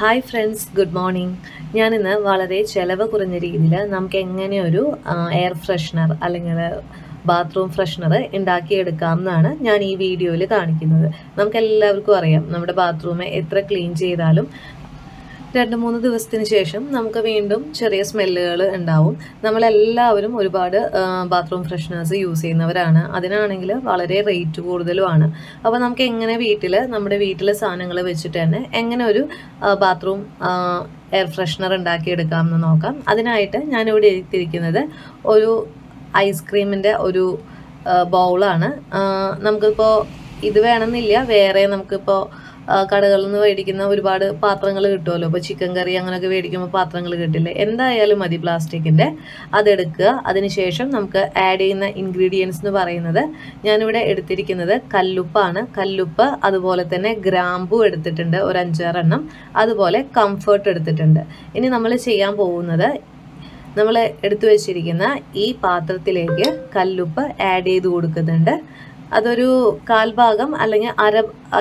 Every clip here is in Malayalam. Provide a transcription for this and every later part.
ഹായ് ഫ്രണ്ട്സ് ഗുഡ് മോർണിംഗ് ഞാനിന്ന് വളരെ ചിലവ് കുറഞ്ഞ രീതിയിൽ നമുക്ക് എങ്ങനെ ഒരു എയർ ഫ്രഷ്നർ അല്ലെങ്കിൽ ബാത്റൂം ഫ്രഷ്നർ ഉണ്ടാക്കിയെടുക്കാം എന്നാണ് ഞാൻ ഈ വീഡിയോയിൽ കാണിക്കുന്നത്. നമുക്ക് എല്ലാവർക്കും അറിയാം നമ്മുടെ ബാത്റൂം എത്ര ക്ലീൻ ചെയ്താലും രണ്ട് മൂന്ന് ദിവസത്തിന് ശേഷം നമുക്ക് വീണ്ടും ചെറിയ സ്മെല്ലുകൾ ഉണ്ടാവും. നമ്മളെല്ലാവരും ഒരുപാട് ബാത്റൂം ഫ്രഷ്നേഴ്സ് യൂസ് ചെയ്യുന്നവരാണ്. അതിനാണെങ്കിൽ വളരെ റേറ്റ് കൂടുതലുമാണ്. അപ്പോൾ നമുക്ക് എങ്ങനെ വീട്ടിൽ നമ്മുടെ വീട്ടിലെ സാധനങ്ങൾ വെച്ചിട്ട് തന്നെ എങ്ങനെ ഒരു ബാത്റൂം എയർ ഫ്രഷ്നർ ഉണ്ടാക്കിയെടുക്കാം എന്ന് നോക്കാം. അതിനായിട്ട് ഞാനിവിടെ എത്തിയിരിക്കുന്നത് ഒരു ഐസ്ക്രീമിന്റെ ഒരു ബൗളാണ് നമുക്കിപ്പോൾ ഇത് വേണമെന്നില്ല. വേറെ നമുക്കിപ്പോൾ കടകളിൽ നിന്ന് മേടിക്കുന്ന ഒരുപാട് പാത്രങ്ങൾ കിട്ടുമല്ലോ. ഇപ്പോൾ ചിക്കൻ കറി അങ്ങനെയൊക്കെ മേടിക്കുമ്പോൾ പാത്രങ്ങൾ കിട്ടില്ലേ? എന്തായാലും മതി പ്ലാസ്റ്റിക്കിന്റെ അതെടുക്കുക. അതിനുശേഷം നമുക്ക് ആഡ് ചെയ്യുന്ന ഇൻഗ്രീഡിയൻസ് എന്ന് പറയുന്നത് ഞാനിവിടെ എടുത്തിരിക്കുന്നത് കല്ലുപ്പാണ്. കല്ലുപ്പ് അതുപോലെ തന്നെ ഗ്രാമ്പു എടുത്തിട്ടുണ്ട് ഒരു അഞ്ചാറെണ്ണം. അതുപോലെ കംഫർട്ട് എടുത്തിട്ടുണ്ട്. ഇനി നമ്മൾ ചെയ്യാൻ പോകുന്നത് നമ്മൾ എടുത്തു വെച്ചിരിക്കുന്ന ഈ പാത്രത്തിലേക്ക് കല്ലുപ്പ് ആഡ് ചെയ്ത് കൊടുക്കുന്നുണ്ട്. അതൊരു കാൽഭാഗം അല്ലെങ്കിൽ അര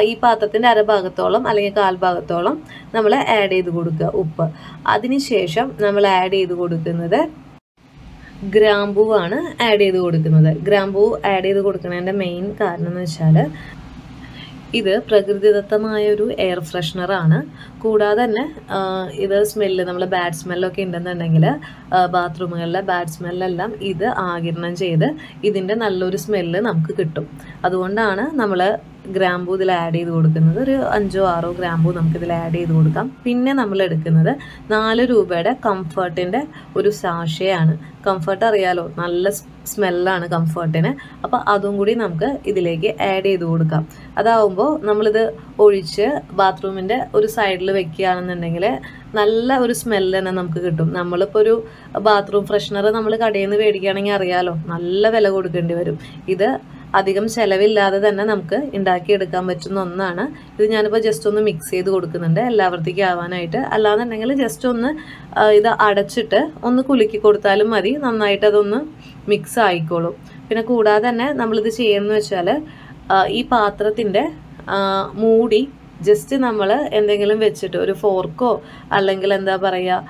ഈ പാത്രത്തിന്റെ അരഭാഗത്തോളം അല്ലെങ്കിൽ കാൽഭാഗത്തോളം നമ്മൾ ആഡ് ചെയ്ത് കൊടുക്കുക ഉപ്പ്. അതിനുശേഷം നമ്മൾ ആഡ് ചെയ്ത് കൊടുക്കുന്നത് ഗ്രാമ്പൂവാണ് ആഡ് ചെയ്ത് കൊടുക്കുന്നത്. ഗ്രാമ്പൂ ആഡ് ചെയ്ത് കൊടുക്കുന്നതിന്റെ മെയിൻ കാരണം എന്ന് വെച്ചാൽ ഇത് പ്രകൃതിദത്തമായ ഒരു എയർ ഫ്രഷ്നറാണ് കൂടാതെ തന്നെ ഇത് സ്മെല്ല് നമ്മൾ ബാഡ് സ്മെല്ലൊക്കെ ഉണ്ടെന്നുണ്ടെങ്കിൽ ബാത്റൂമുകളിലെ ബാഡ് സ്മെല്ലെല്ലാം ഇത് ആകിരണം ചെയ്ത് ഇതിന്റെ നല്ലൊരു സ്മെല്ല് നമുക്ക് കിട്ടും. അതുകൊണ്ടാണ് നമ്മൾ ഗ്രാമ്പൂ ഇതിൽ ആഡ് ചെയ്ത് കൊടുക്കുന്നത്. ഒരു അഞ്ചോ ആറോ ഗ്രാമ്പൂ നമുക്കിതിൽ ആഡ് ചെയ്ത് കൊടുക്കാം. പിന്നെ നമ്മൾ എടുക്കുന്നത് നാല് രൂപയുടെ കംഫർട്ടിന്റെ ഒരു സാഷയാണ്. കംഫർട്ട് അറിയാലോ നല്ല സ്മെല്ലാണ് കംഫർട്ടിന്. അപ്പോൾ അതും കൂടി നമുക്ക് ഇതിലേക്ക് ആഡ് ചെയ്ത് കൊടുക്കാം. അതാവുമ്പോൾ നമ്മളിത് ഒഴിച്ച് ബാത്റൂമിന്റെ ഒരു സൈഡിൽ വെക്കുകയാണെന്നുണ്ടെങ്കിൽ നല്ല ഒരു സ്മെല്ല് തന്നെ നമുക്ക് കിട്ടും. നമ്മളിപ്പോൾ ഒരു ബാത്റൂം ഫ്രഷ്നർ നമ്മൾ കടയിൽ നിന്ന് മേടിക്കുകയാണെങ്കിൽ അറിയാലോ നല്ല വില കൊടുക്കേണ്ടി വരും. ഇത് അധികം ചിലവില്ലാതെ തന്നെ നമുക്ക് ഉണ്ടാക്കിയെടുക്കാൻ പറ്റുന്ന ഒന്നാണ്. ഇത് ഞാനിപ്പോൾ ജസ്റ്റ് ഒന്ന് മിക്സ് ചെയ്ത് കൊടുക്കുന്നുണ്ട് എല്ലാവർത്തേക്കും ആവാനായിട്ട്. അല്ലാന്നുണ്ടെങ്കിൽ ജസ്റ്റ് ഒന്ന് ഇത് അടച്ചിട്ട് ഒന്ന് കുലുക്കി കൊടുത്താലും മതി. നന്നായിട്ട് അതൊന്ന് മിക്സ് ആയിക്കോളും. പിന്നെ കൂടാതെ തന്നെ നമ്മളിത് ചെയ്യുന്നത് വെച്ചാൽ ഈ പാത്രത്തിന്റെ മൂടി ജസ്റ്റ് നമ്മൾ എന്തെങ്കിലും വെച്ചിട്ട് ഒരു ഫോർക്കോ അല്ലെങ്കിൽ എന്താ പറയുക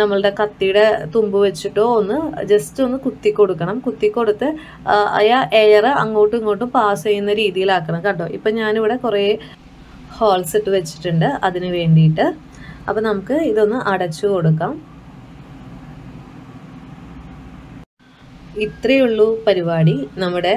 നമ്മളുടെ കത്തിയുടെ തുമ്പ് വെച്ചിട്ടോ ഒന്ന് ജസ്റ്റ് ഒന്ന് കുത്തി കൊടുക്കണം. കുത്തി കൊടുത്ത് എയർ അങ്ങോട്ടും ഇങ്ങോട്ടും പാസ് ചെയ്യുന്ന രീതിയിലാക്കണം കേട്ടോ ഇപ്പം ഞാനിവിടെ കുറേ ഹോൾസ് ഇട്ട് വെച്ചിട്ടുണ്ട് അതിന് വേണ്ടിയിട്ട്. അപ്പം നമുക്ക് ഇതൊന്ന് അടച്ചു കൊടുക്കാം. ഇത്രയേ ഉള്ളൂ പരിപാടി. നമ്മുടെ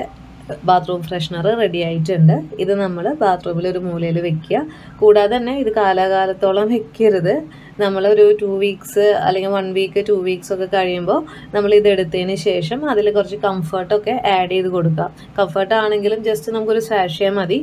ബാത്റൂം ഫ്രഷ്നർ റെഡി ആയിട്ടുണ്ട്. ഇത് നമ്മൾ ബാത്റൂമിൽ ഒരു മൂലയിൽ വെക്കുക. കൂടാതെ തന്നെ ഇത് കാലാകാലത്തോളം വെക്കരുത്. നമ്മളൊരു ടു വീക്സ് അല്ലെങ്കിൽ വൺ വീക്ക് ടു വീക്സ് ഒക്കെ കഴിയുമ്പോൾ നമ്മൾ ഇത് എടുത്തതിന് ശേഷം അതിൽ കുറച്ച് കംഫർട്ടൊക്കെ ആഡ് ചെയ്ത് കൊടുക്കാം കംഫർട്ട് ആണെങ്കിലും ജസ്റ്റ് നമുക്കൊരു സാഷ്യ മതി.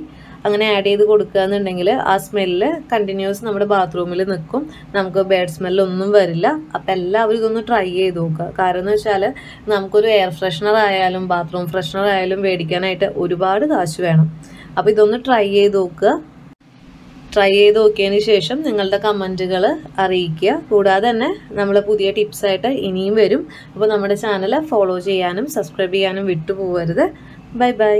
അങ്ങനെ ആഡ് ചെയ്ത് കൊടുക്കുക എന്നുണ്ടെങ്കിൽ ആ സ്മെല്ല് കണ്ടിന്യൂസ് നമ്മുടെ ബാത്റൂമിൽ നിൽക്കും. നമുക്ക് ബാഡ് സ്മെല്ലൊന്നും വരില്ല. അപ്പം എല്ലാവരും ഇതൊന്ന് ട്രൈ ചെയ്ത് നോക്കുക. കാരണം എന്ന് വെച്ചാൽ നമുക്കൊരു എയർ ഫ്രഷ്നർ ആയാലും ബാത്റൂം ഫ്രഷ്നർ ആയാലും മേടിക്കാനായിട്ട് ഒരുപാട് കാശ് വേണം. അപ്പോൾ ഇതൊന്ന് ട്രൈ ചെയ്ത് നോക്കുക. ട്രൈ ചെയ്ത് നോക്കിയതിന് ശേഷം നിങ്ങളുടെ കമന്റുകൾ അറിയിക്കുക. കൂടാതെ തന്നെ നമ്മൾ പുതിയ ടിപ്സായിട്ട് ഇനിയും വരും. അപ്പോൾ നമ്മുടെ ചാനൽ ഫോളോ ചെയ്യാനും സബ്സ്ക്രൈബ് ചെയ്യാനും വിട്ടുപോകരുത് ബൈ ബൈ